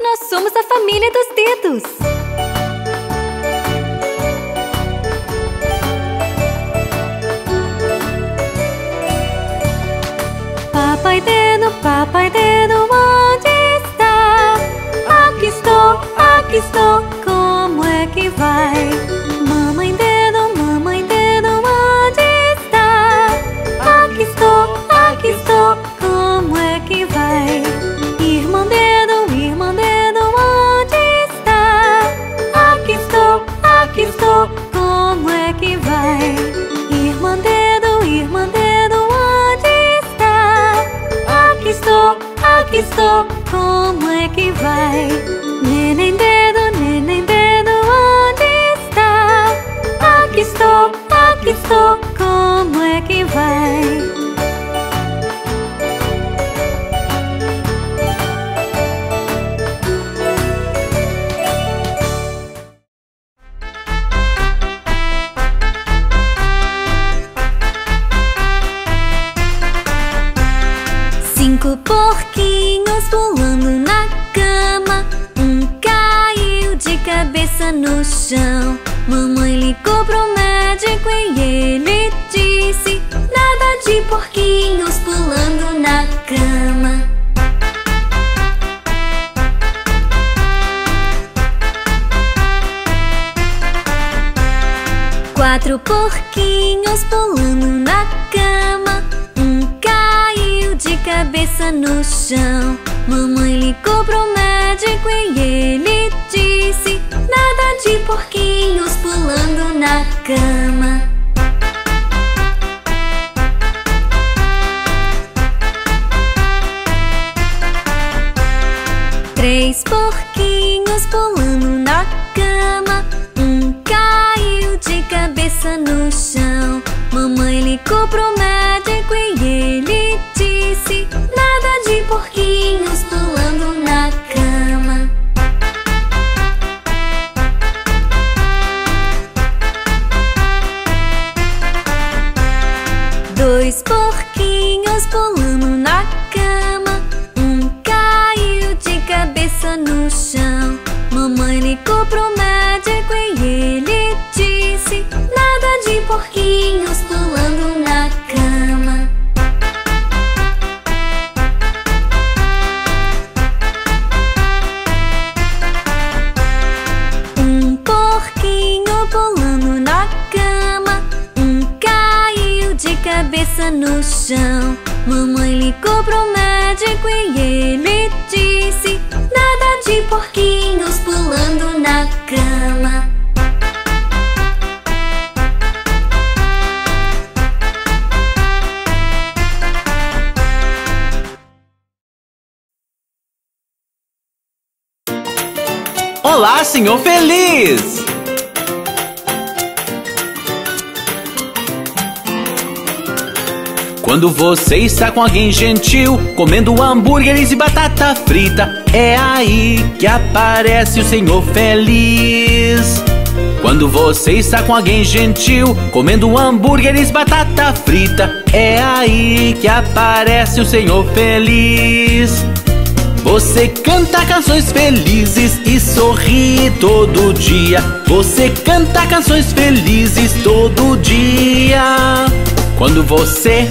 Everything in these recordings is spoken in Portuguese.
Nós somos a família dos dedos. Papai dedo, papai dedo, onde está? Aqui estou, aqui estou, como é que vai? Aqui estou, como Porquinhos pulando na cama. Um caiu de cabeça no chão. Mamãe ligou pro médico e ele disse: Nada de porquinhos pulando na cama. Mamãe ligou no chão. Mamãe ligou pro médico e ele disse: Nada de porquinhos pulando na cama. Olá, senhor feliz! Quando você está com alguém gentil, comendo hambúrgueres e batata frita, é aí que aparece o senhor feliz. Quando você está com alguém gentil, comendo hambúrgueres, batata frita, é aí que aparece o senhor feliz. Você canta canções felizes e sorri todo dia. Você canta canções felizes todo dia. Quando você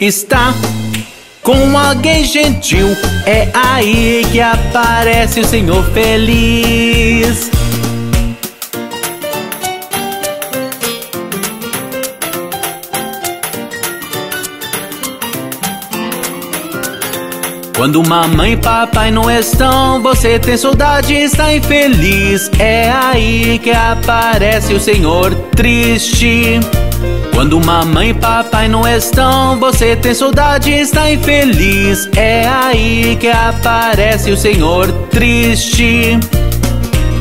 está com alguém gentil, é aí que aparece o Senhor feliz. Quando mamãe e papai não estão, você tem saudade e está infeliz. É aí que aparece o Senhor triste. Quando mamãe e papai não estão, você tem saudade e está infeliz. É aí que aparece o Senhor triste.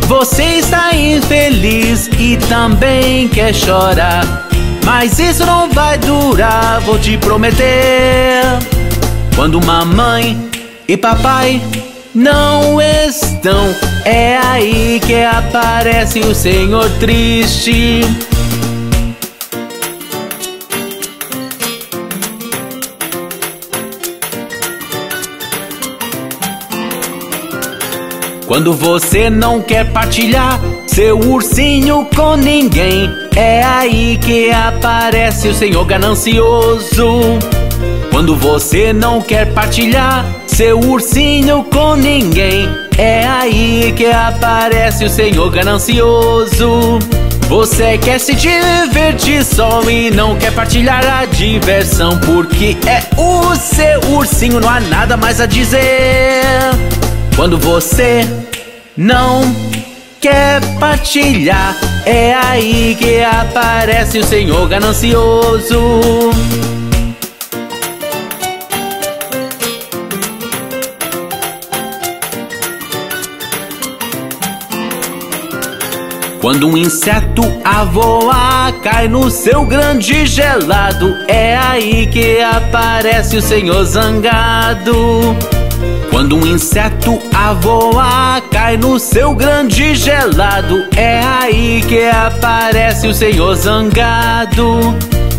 Você está infeliz e também quer chorar. Mas isso não vai durar, vou te prometer. Quando mamãe e papai não estão, é aí que aparece o Senhor triste. Quando você não quer partilhar seu ursinho com ninguém, é aí que aparece o Senhor ganancioso. Quando você não quer partilhar seu ursinho com ninguém, é aí que aparece o Senhor ganancioso. Você quer se divertir só e não quer partilhar a diversão Porque é o seu ursinho, não há nada mais a dizer Quando você não quer partilhar É aí que aparece o Senhor ganancioso Quando um inseto a voar cai no seu grande gelado, é aí que aparece o Senhor zangado. Quando um inseto a voar cai no seu grande gelado, é aí que aparece o Senhor zangado.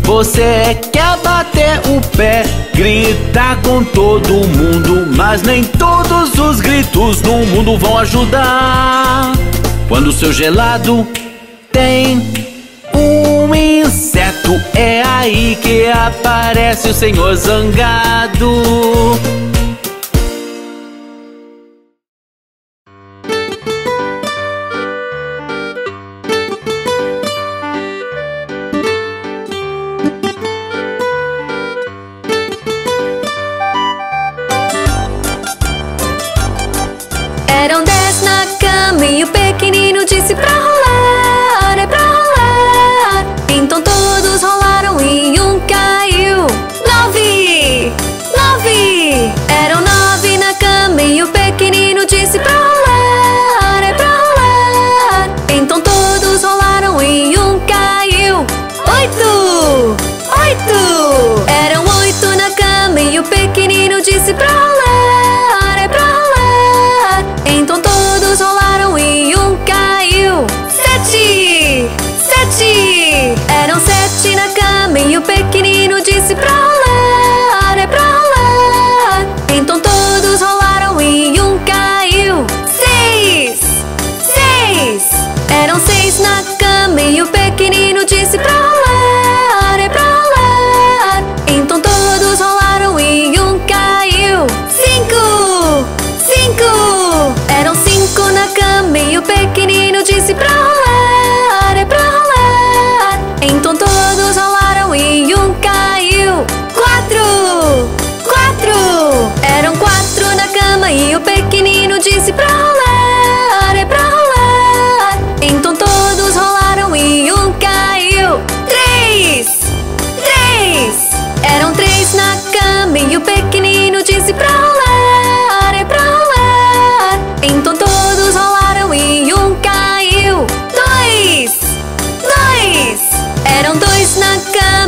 Você quer bater o pé, gritar com todo mundo, mas nem todos os gritos no mundo vão ajudar. Quando o seu gelado tem um inseto, é aí que aparece o Senhor zangado.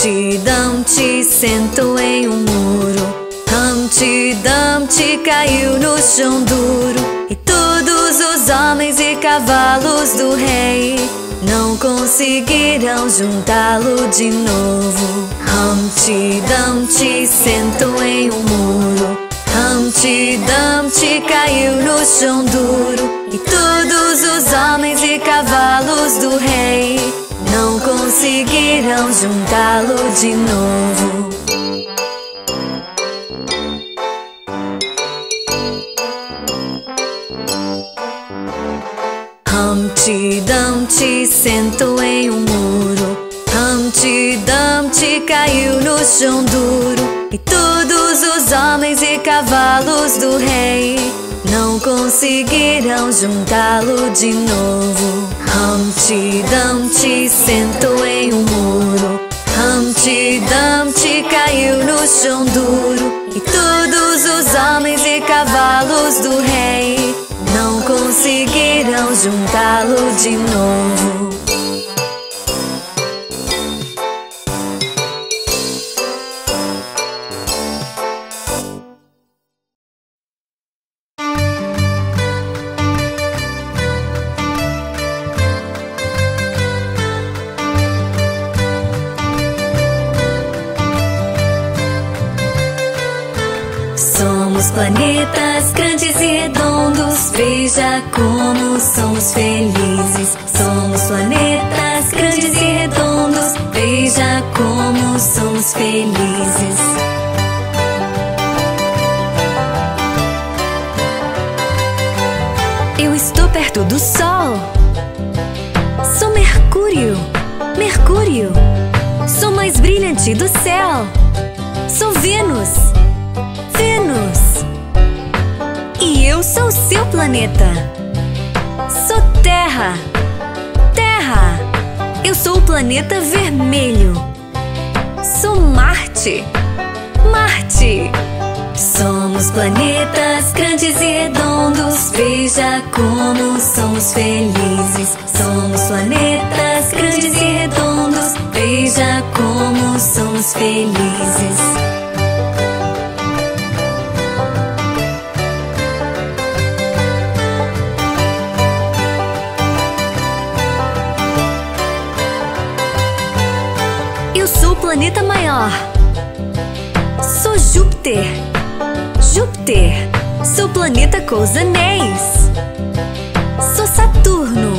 Humpty Dumpty sentou em um muro. Humpty Dumpty caiu no chão duro. E todos os homens e cavalos do rei não conseguiram juntá-lo de novo. Humpty Dumpty sentou em um muro. Humpty Dumpty caiu no chão duro. E todos os homens e cavalos do rei não conseguiram juntá-lo de novo. Humpty Dumpty sentou em um muro. Humpty Dumpty caiu no chão duro. E todos os homens e cavalos do rei não conseguiram juntá-lo de novo. Humpty Dumpty sentou em um muro. Humpty Dumpty caiu no chão duro E todos os homens e cavalos do rei Não conseguiram juntá-lo de novo Veja como somos felizes. Somos planetas grandes e redondos. Veja como somos felizes. Eu estou perto do Sol. Sou Mercúrio. Mercúrio. Sou mais brilhante do céu. Sou Vênus. Eu sou seu planeta. Sou Terra. Terra. Eu sou o planeta vermelho. Sou Marte. Marte. Somos planetas grandes e redondos. Veja como somos felizes. Somos planetas grandes e redondos. Veja como somos felizes. Sou Júpiter. Júpiter. Sou planeta com os anéis. Sou Saturno.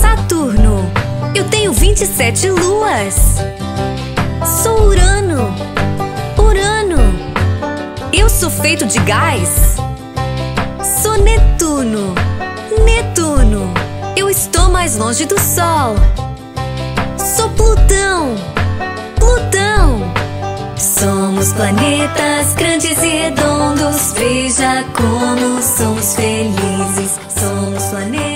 Saturno. Eu tenho 27 luas. Sou Urano. Urano. Eu sou feito de gás. Sou Netuno. Netuno. Eu estou mais longe do Sol. Sou. Plutão. Somos planetas grandes e redondos. Veja como somos felizes. Somos planetas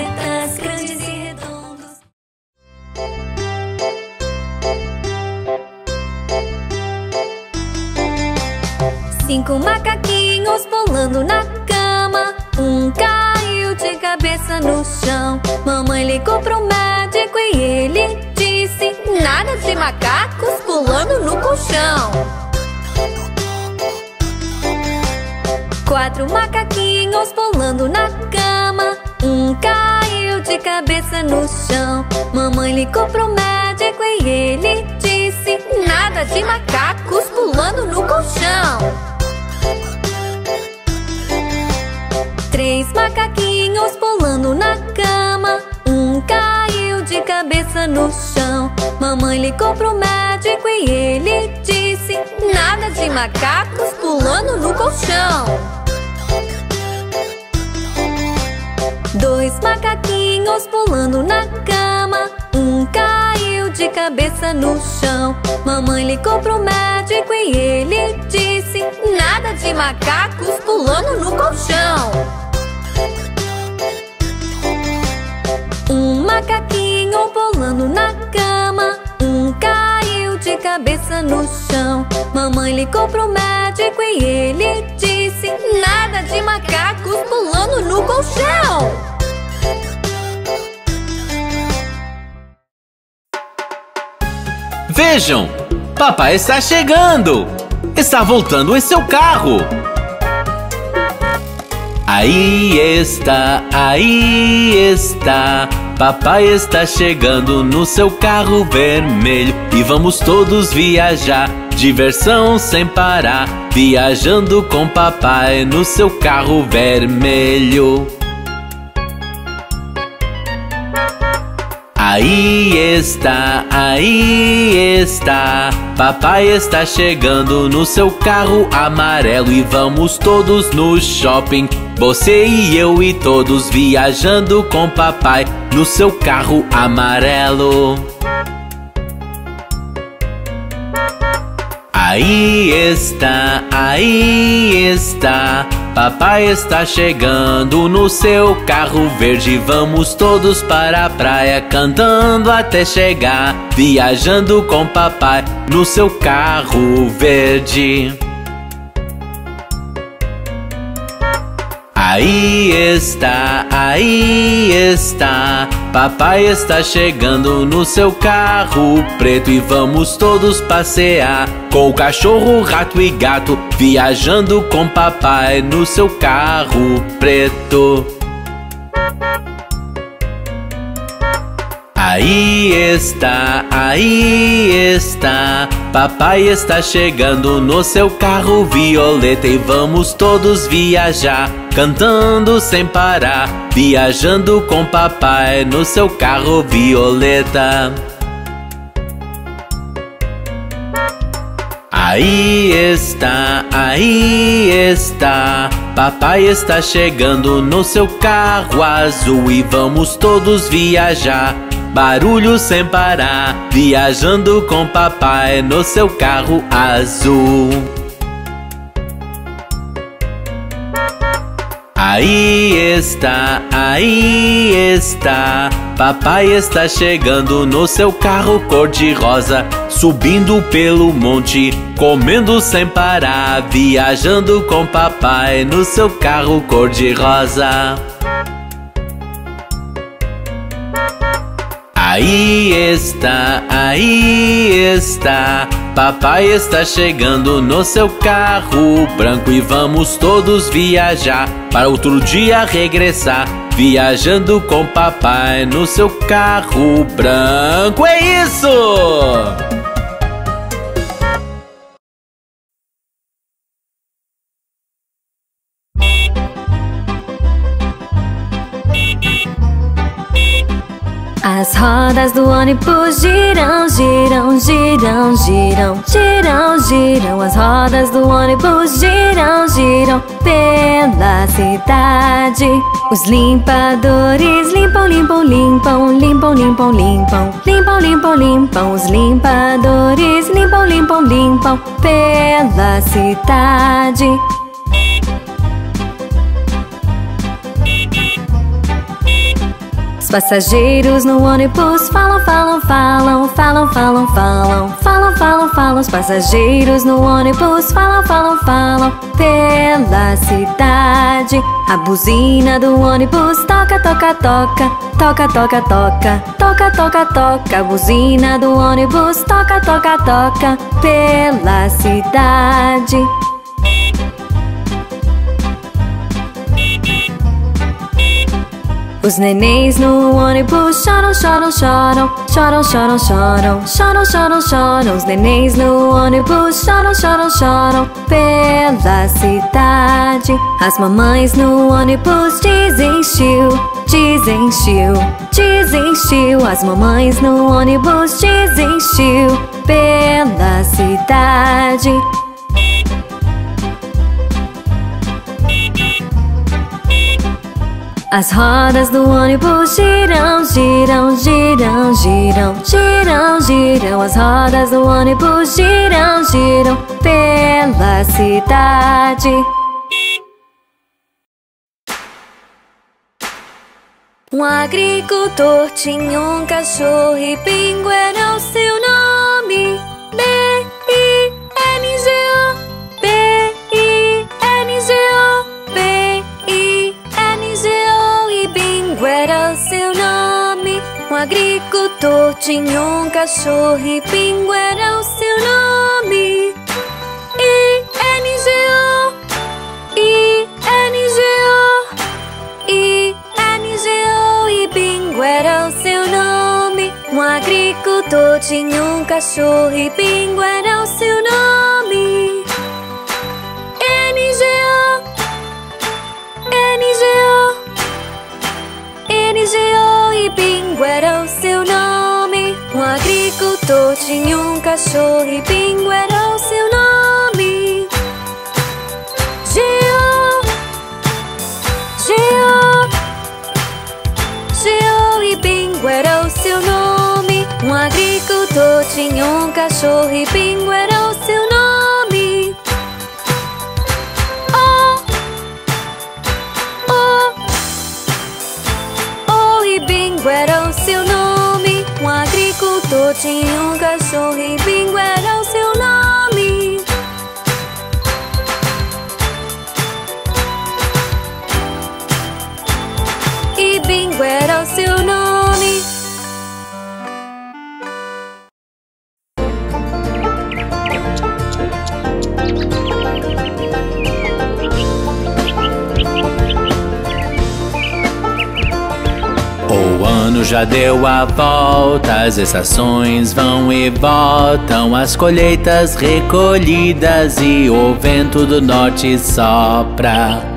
cabeça no chão. Mamãe ligou pro médico e ele disse: Nada de macacos pulando no colchão. Três macaquinhos pulando na cama. Um caiu de cabeça no chão. Mamãe ligou pro médico e ele disse: Nada de macacos pulando no colchão. Dois macaquinhos pulando na cama. Um caiu de cabeça no chão. Mamãe ligou pro médico e ele disse: Nada de macacos pulando no colchão. Um macaquinho pulando na cama. Cabeça no chão. Mamãe ligou pro médico e ele disse: Nada de macacos pulando no colchão. Vejam! Papai está chegando! Está voltando em seu carro! Aí está, aí está. Papai está chegando no seu carro vermelho e vamos todos viajar. Diversão sem parar, viajando com papai no seu carro vermelho. Aí está, aí está. Papai está chegando no seu carro amarelo e vamos todos no shopping. Você e eu e todos viajando com papai no seu carro amarelo. Aí está, aí está. Papai está chegando no seu carro verde. Vamos todos para a praia cantando até chegar. Viajando com papai no seu carro verde. Aí está, aí está. Papai está chegando no seu carro preto e vamos todos passear com o cachorro, rato e gato viajando com papai no seu carro preto. Aí está, aí está. Papai está chegando no seu carro violeta e vamos todos viajar, cantando sem parar, viajando com papai no seu carro violeta. Aí está, aí está. Papai está chegando no seu carro azul e vamos todos viajar barulho sem parar, viajando com papai no seu carro azul. Aí está, aí está. Papai está chegando no seu carro cor-de-rosa, subindo pelo monte, comendo sem parar, viajando com papai no seu carro cor-de-rosa. Aí está, aí está. Papai está chegando no seu carro branco e vamos todos viajar para outro dia regressar. Viajando com papai no seu carro branco. É isso! Rodas do ônibus giram, giram, giram, giram, giram, giram. As rodas do ônibus giram, giram pela cidade. Os limpadores limpam, limpam, limpam, limpam, limpam, limpam, limpam, limpam, limpam. Os limpadores limpam, limpam, limpam pela cidade. Os passageiros no ônibus falam, falam, falam, falam, falam, falam, falam, falam, falam. Os passageiros no ônibus falam, falam, falam pela cidade. A buzina do ônibus toca, toca, toca, toca, toca, toca, toca, toca, toca. A buzina do ônibus toca, toca, toca pela cidade. Os nenéns no ônibus choram, choram, choram Choram, choram, choram Choram, choram, choram. Os nenéns no ônibus choram, choram, choram Pela cidade. As mamães no ônibus desistiu Desistiu, desistiu As mamães no ônibus desistiu Pela cidade. As rodas do ônibus giram, giram, giram, giram, giram, giram. As rodas do ônibus giram, giram pela cidade. Um agricultor tinha um cachorro e Bingo era o seu nome. B-I-N-G-O, Um agricultor tinha um cachorro e Bingo era o seu nome. I-N-G-O, I-N-G-O. I-N-G-O e Bingo era o seu nome. Um agricultor tinha um cachorro e Bingo era o seu nome. Bingo era o seu nome. Um agricultor tinha um cachorro e Bingo era o seu nome. G-O, G-O. Geo e Bingo era o seu nome. Um agricultor tinha um cachorro e Bingo era o seu nome. so he's 你冰 deu a volta, as estações vão e voltam, as colheitas recolhidas e o vento do norte sopra.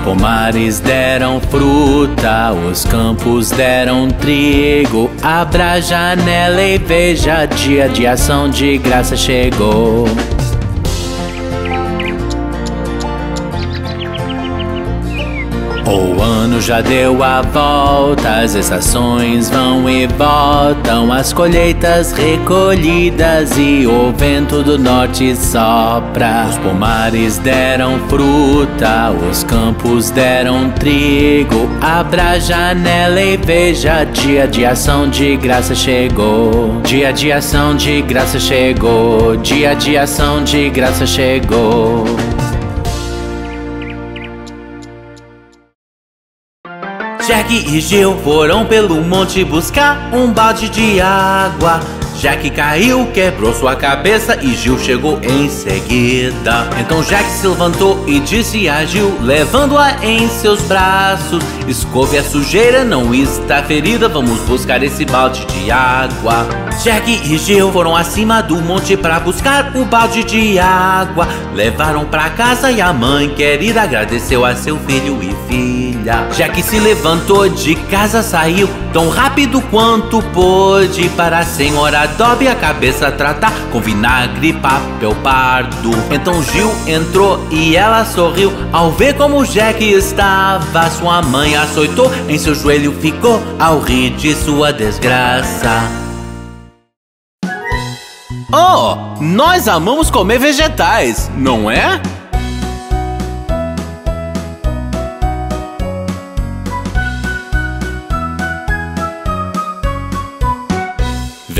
pomares deram fruta, os campos deram trigo. Abra a janela e veja, dia de ação de graça chegou. O ano já deu a volta, as estações vão e voltam, as colheitas recolhidas e o vento do norte sopra. Os pomares deram fruta, os campos deram trigo. Abra a janela e veja, dia de ação de graça chegou. Dia de ação de graça chegou, dia de ação de graça chegou. Jack e Gil foram pelo monte buscar um balde de água. Jack caiu, quebrou sua cabeça e Gil chegou em seguida. Então Jack se levantou e disse a Gil, levando-a em seus braços: Escove a sujeira, não está ferida, vamos buscar esse balde de água. Jack e Gil foram acima do monte para buscar o balde de água. Levaram para casa e a mãe querida agradeceu a seu filho e filha. Jack se levantou de casa, saiu tão rápido quanto pôde para a senhora Dobby a cabeça tratar com vinagre papel pardo. Então Gil entrou e ela sorriu ao ver como Jack estava. Sua mãe açoitou, em seu joelho ficou ao rir de sua desgraça. Oh, nós amamos comer vegetais, não é?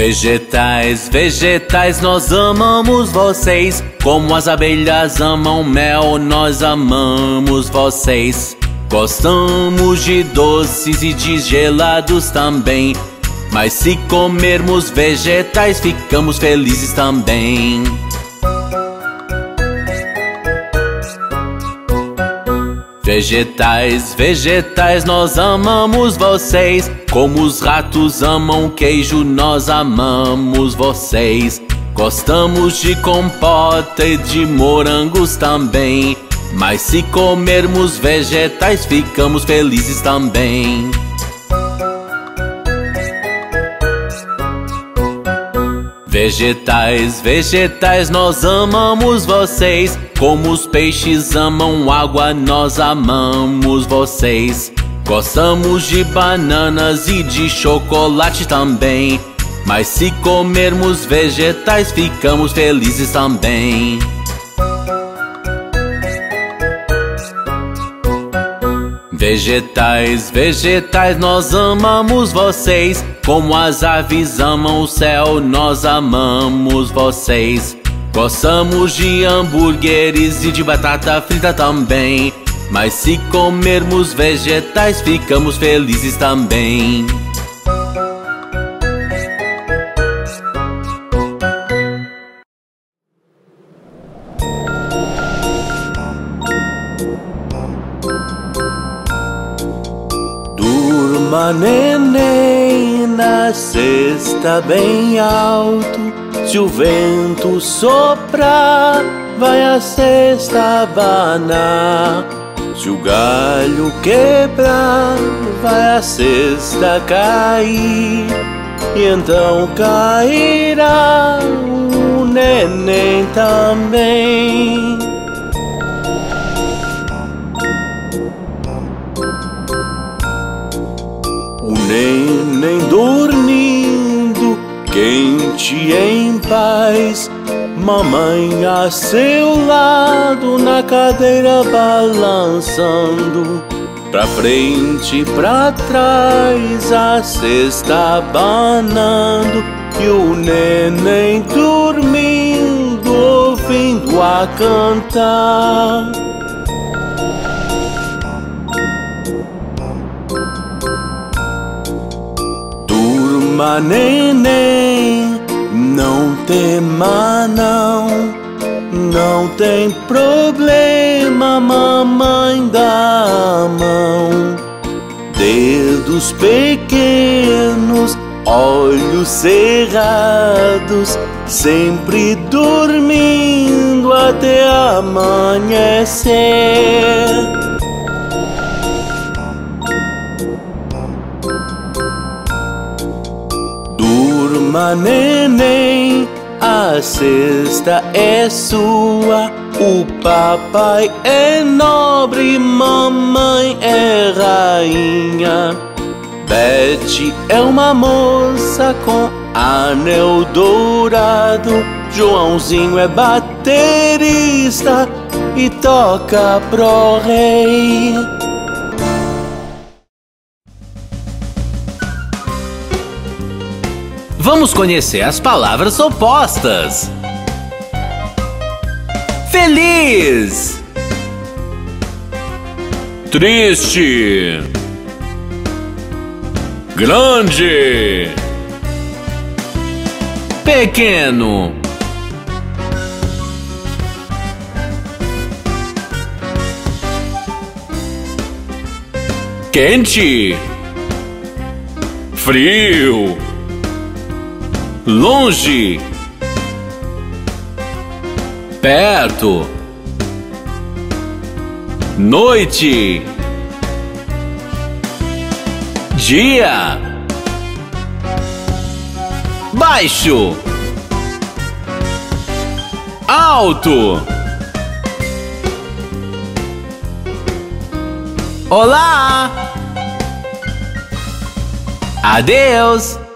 Vegetais, vegetais, nós amamos vocês. Como as abelhas amam mel, nós amamos vocês. Gostamos de doces e de gelados também. Mas se comermos vegetais, ficamos felizes também. Vegetais, vegetais, nós amamos vocês. Como os ratos amam queijo, nós amamos vocês. Gostamos de compota e de morangos também. Mas se comermos vegetais, ficamos felizes também. Vegetais, vegetais, nós amamos vocês. Como os peixes amam água, nós amamos vocês. Gostamos de bananas e de chocolate também. Mas se comermos vegetais, ficamos felizes também. Vegetais, vegetais, nós amamos vocês. Como as aves amam o céu, nós amamos vocês. Gostamos de hambúrgueres e de batata frita também. Mas se comermos vegetais, ficamos felizes também. Neném, na cesta bem alto. Se o vento soprar, vai a cesta abanar. Se o galho quebrar, vai a cesta cair. E então cairá o neném também. O neném dormindo, quente em paz. Mamãe a seu lado na cadeira balançando Pra frente e pra trás a cesta abanando E o neném dormindo ouvindo a cantar Durma neném não tema não, não tem problema, mamãe dá a mão. Dedos pequenos, olhos cerrados, sempre dormindo até amanhecer. Durma, neném, a cesta é sua. O papai é nobre, mamãe é rainha. Betty é uma moça com anel dourado. Joãozinho é baterista e toca pro rei. Vamos conhecer as palavras opostas. Feliz. Triste. Grande. Pequeno. Quente. Frio longe, perto, noite, dia, baixo, alto. Olá! Adeus!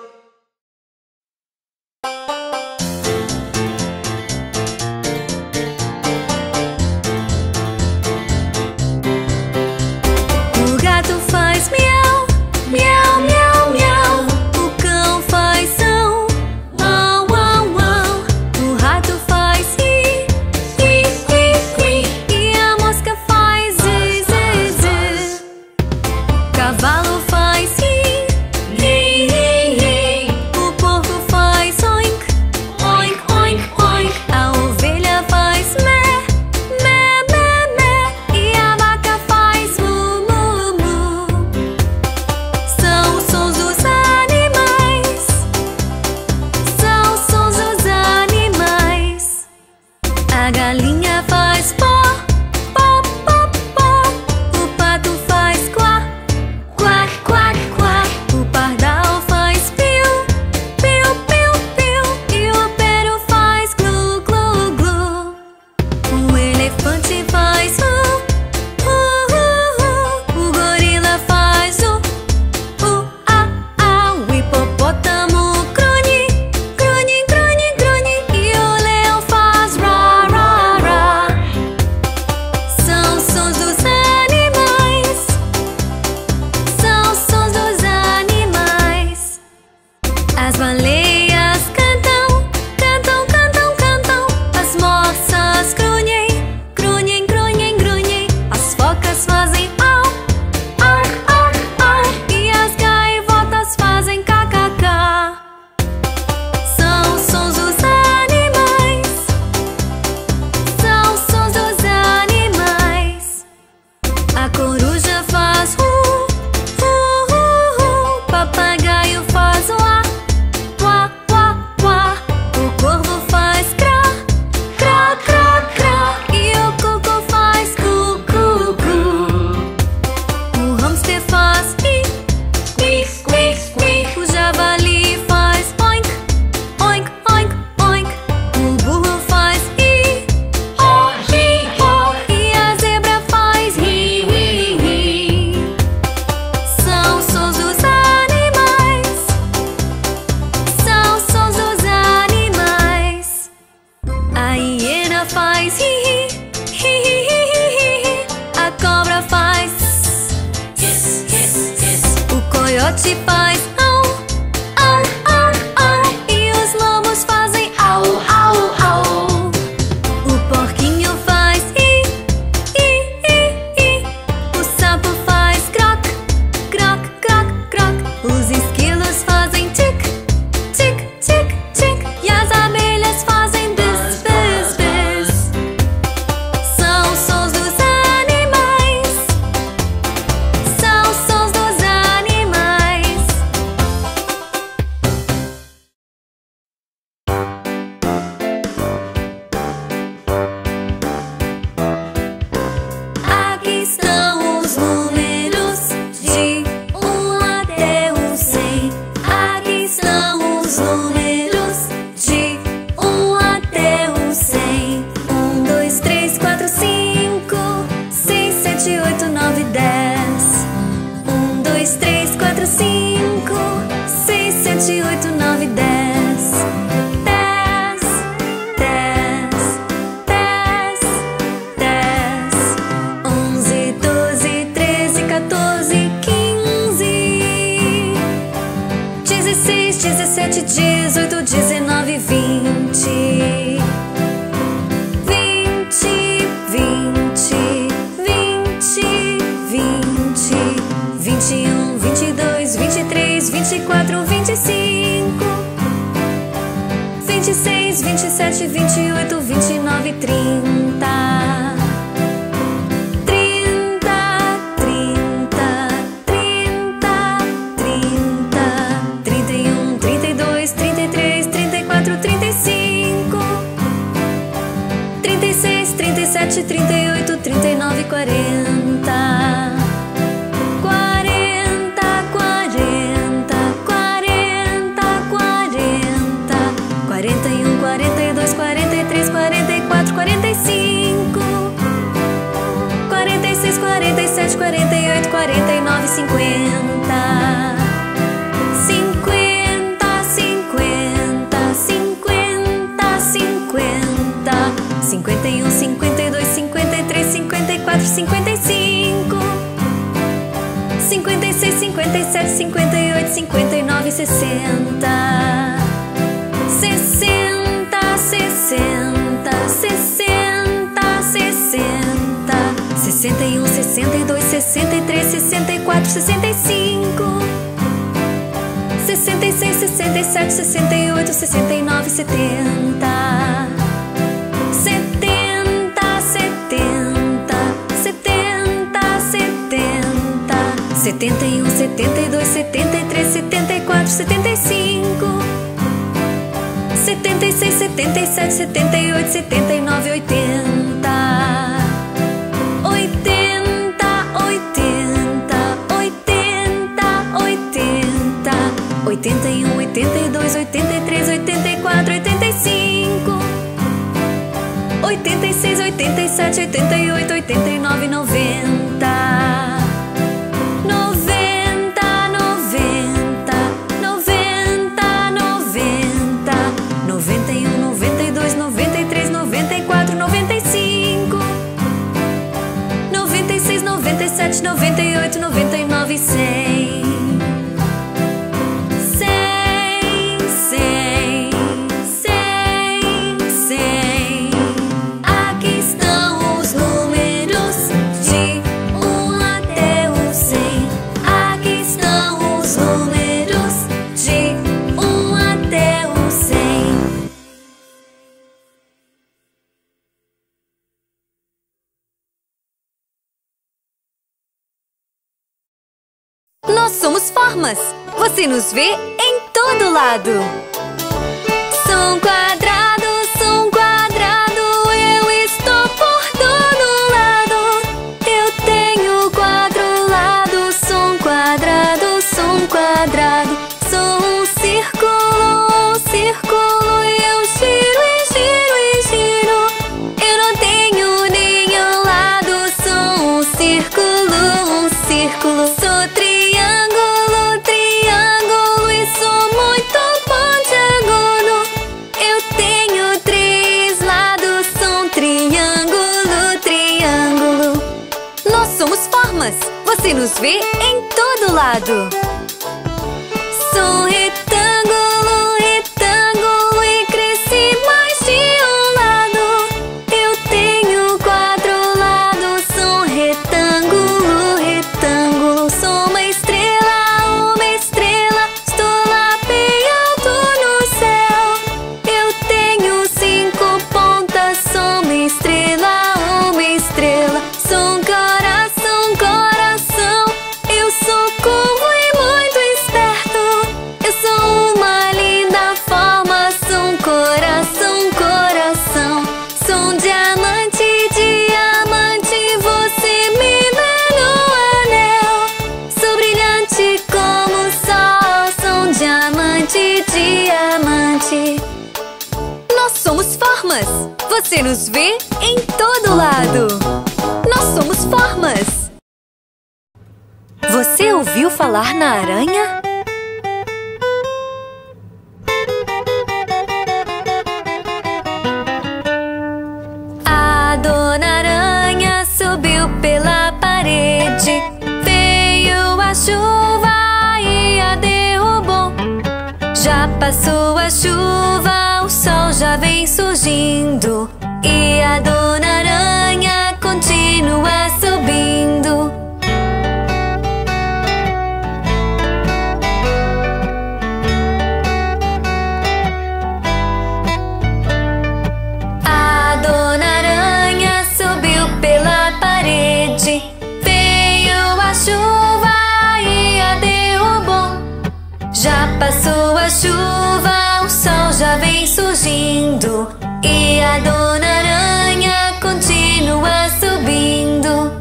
71, 72, 73, 74, 75, 76, 77, 78, 79, 80. 81, 82, 83, 84, 85, 86, 87, 88, 89, 90. lado. Você nos vê em todo lado. Nós somos formas. Você ouviu falar na aranha? A dona aranha subiu pela parede. Veio a chuva e a derrubou. Já passou a chuva vem surgindo e a dona aranha continua subindo. A dona aranha subiu pela parede, veio a chuva e a derrubou. Já passou a chuva, surgindo e a dona aranha continua subindo.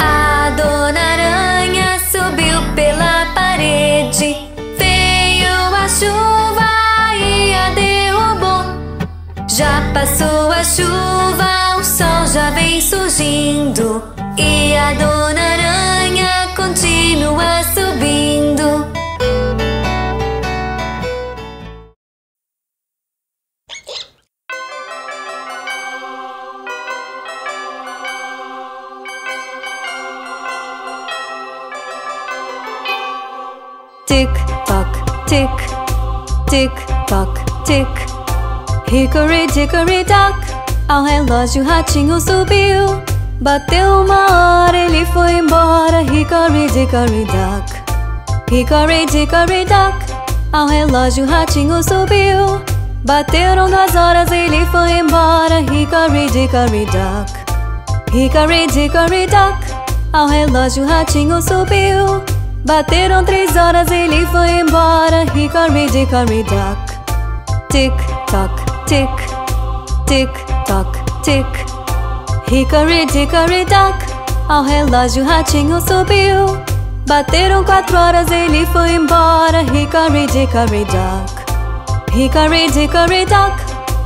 A dona aranha subiu pela parede, veio a chuva e a derrubou. Já passou a chuva, e a dona aranha continua subindo. Tick tock, tick, tick tock, tick. Hickory dickory dock, ao relógio o ratinho subiu. Bateu uma hora, ele foi embora. Hickory dickory dock. Hickory dickory dock, ao relógio o ratinho subiu. Bateram duas horas, ele foi embora. Hickory dickory dock. Hickory dickory dock, ao relógio o ratinho subiu. Bateram três horas, ele foi embora. Hickory dickory dock. Tick tock, tick, tick tock, tick. Hickory dickory dock, ao relógio o ratinho subiu. Bateram quatro horas, ele foi embora. Hickory dickory dock. Hickory dickory dock,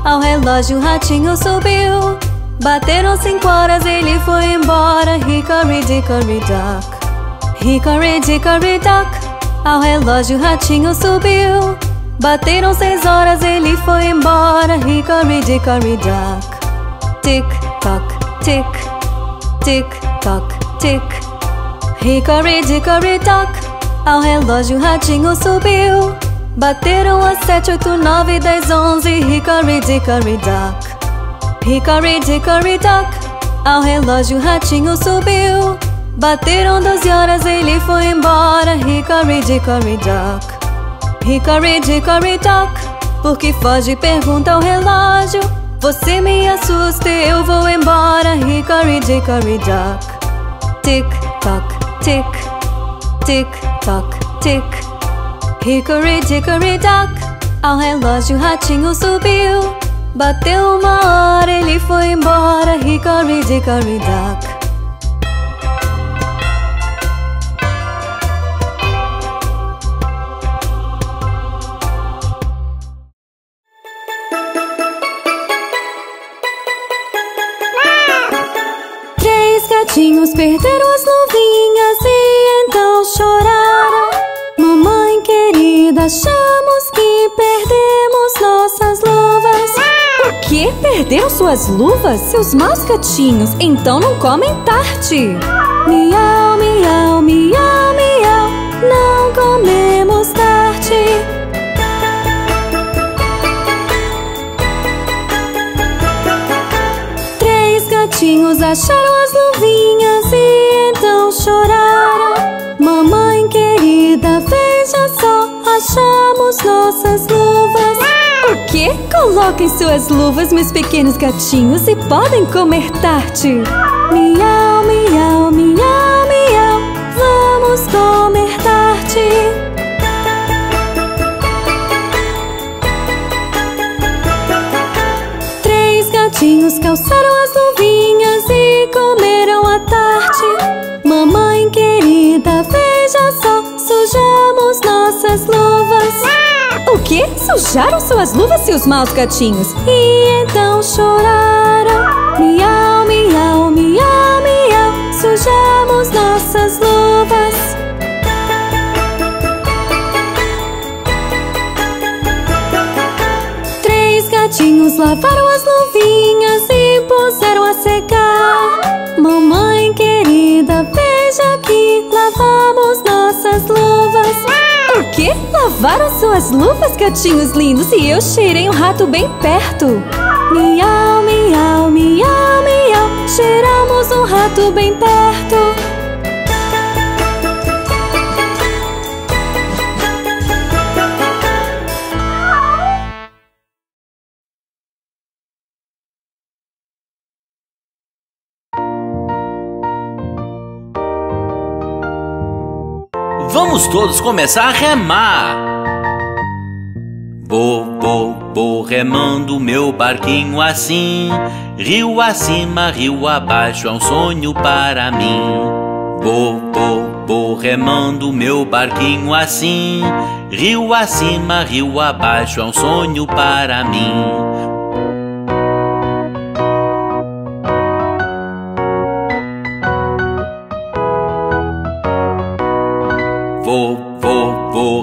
ao relógio o ratinho subiu. Bateram cinco horas, ele foi embora. Hickory dickory dock. Hickory dickory dock, ao relógio o ratinho subiu. Bateram seis horas, ele foi embora. Hickory dickory dock. Tick tock, tick, tick tock, tick. Hickory dickory dock, ao relógio o ratinho subiu. Bateram as sete, oito, nove, dez, onze. Hickory dickory dock. Hickory dickory dock, ao relógio o ratinho subiu. Bateram doze horas, ele foi embora. Hickory dickory dock. Hickory dickory dock, porque foge pergunta ao relógio. Você me assusta, eu vou embora. Hickory dickory dock. Tick tock, tick, tick tock, tick. Hickory dickory dock, ao relógio o ratinho subiu. Bateu uma hora, ele foi embora. Hickory dickory dock. Perderam suas luvas? Seus maus gatinhos, então não comem tarte. Miau, miau, miau, miau, não comemos tarte. Três gatinhos acharam as luvinhas e então choraram. Mamãe querida, veja só, achamos nossas luvas. O quê? Coloquem suas luvas, meus pequenos gatinhos, e podem comer tarte. Miau, miau, miau, miau, vamos comer tarte. Três gatinhos calçaram as luvinhas e comeram a tarte. Mamãe querida, veja só, sujamos nossas luvas. Ah! O quê? Sujaram suas luvas e os maus gatinhos. E então choraram. Miau, miau, miau, miau. Sujamos nossas luvas. Três gatinhos lavaram as luvinhas e puseram a secar. Mamãe querida, veja que lavamos nossas suas luvas O quê? lavaram suas luvas, gatinhos lindos? E eu cheirei um rato bem perto Miau, miau, miau, miau Cheiramos um rato bem perto Vamos todos começar a remar. Vou, vou, vou remando meu barquinho assim. Rio acima, rio abaixo, é um sonho para mim. Vou, vou, vou remando meu barquinho assim. Rio acima, rio abaixo, é um sonho para mim.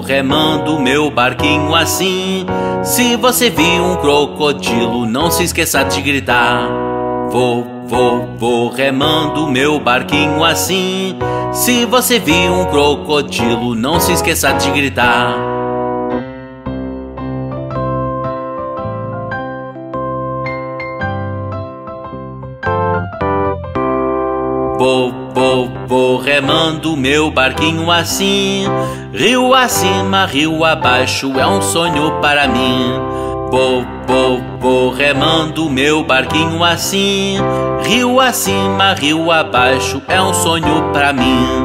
Remando meu barquinho assim. Se você viu um crocodilo, não se esqueça de gritar. Vou, vou, vou remando meu barquinho assim. Se você viu um crocodilo, não se esqueça de gritar. Remando meu barquinho assim. Rio acima, rio abaixo, é um sonho para mim. Vou, vou, vou remando meu barquinho assim. Rio acima, rio abaixo, é um sonho para mim.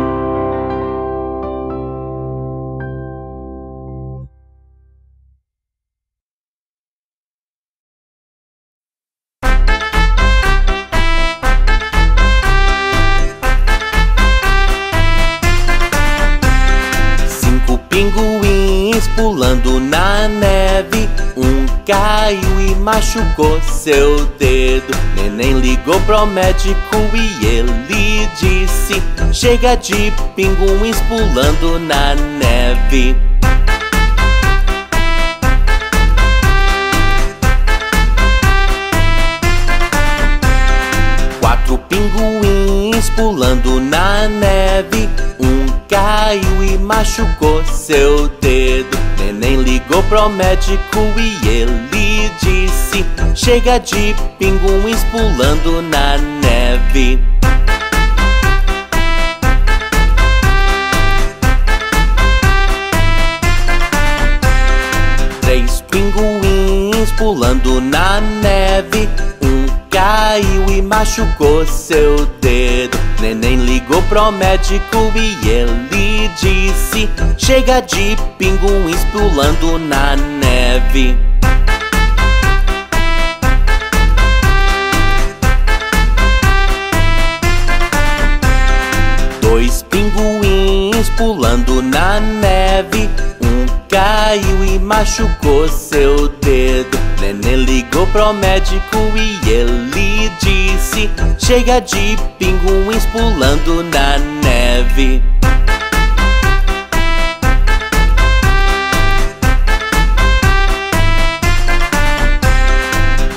Machucou seu dedo. Neném ligou pro médico e ele disse: Chega de pinguins pulando na neve. Quatro pinguins pulando na neve. Um caiu e machucou seu dedo. Neném ligou pro médico e ele disse: Chega de pinguins pulando na neve. Três pinguins pulando na neve. Um caiu e machucou seu dedo. Neném ligou pro médico e ele disse: Chega de pinguins pulando na neve. Dois pinguins pulando na neve. Um caiu e machucou seu dedo. Neném ligou pro médico e ele disse: Chega de pinguins pulando na neve.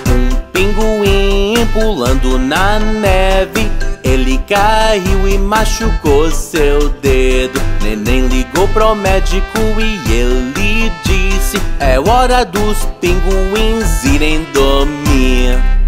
Um pinguim pulando na neve. Ele caiu e machucou seu dedo. Neném ligou pro médico e ele É hora dos pinguins irem dormir.